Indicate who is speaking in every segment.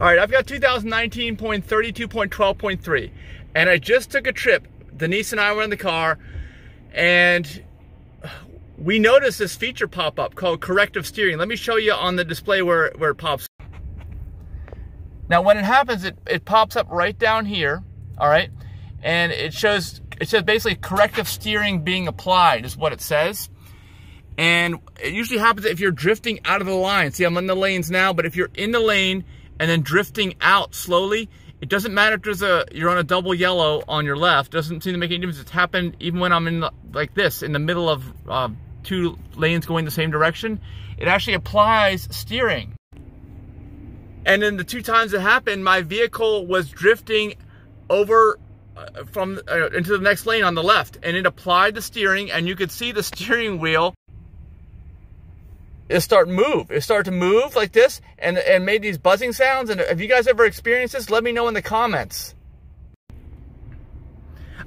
Speaker 1: All right, I've got 2019.32.12.3, and I just took a trip. Denise and I were in the car, and we noticed this feature pop up called corrective steering. Let me show you on the display where, where it pops. Now, when it happens, it, it pops up right down here, all right? And it shows, it says basically corrective steering being applied is what it says. And it usually happens if you're drifting out of the line. See, I'm in the lanes now, but if you're in the lane and then drifting out slowly. It doesn't matter if there's a you're on a double yellow on your left. Doesn't seem to make any difference. It's happened even when I'm in the, like this in the middle of uh, two lanes going the same direction. It actually applies steering. And then the two times it happened, my vehicle was drifting over uh, from uh, into the next lane on the left, and it applied the steering, and you could see the steering wheel it start move. It started to move like this and, and made these buzzing sounds. And have you guys ever experienced this? Let me know in the comments.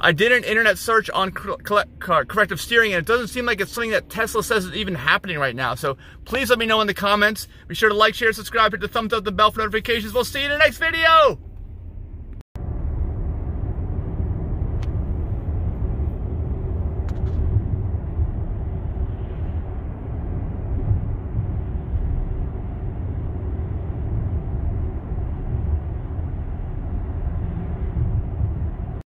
Speaker 1: I did an internet search on uh, corrective steering, and it doesn't seem like it's something that Tesla says is even happening right now. So please let me know in the comments. Be sure to like, share, subscribe, hit the thumbs up, the bell for notifications. We'll see you in the next video.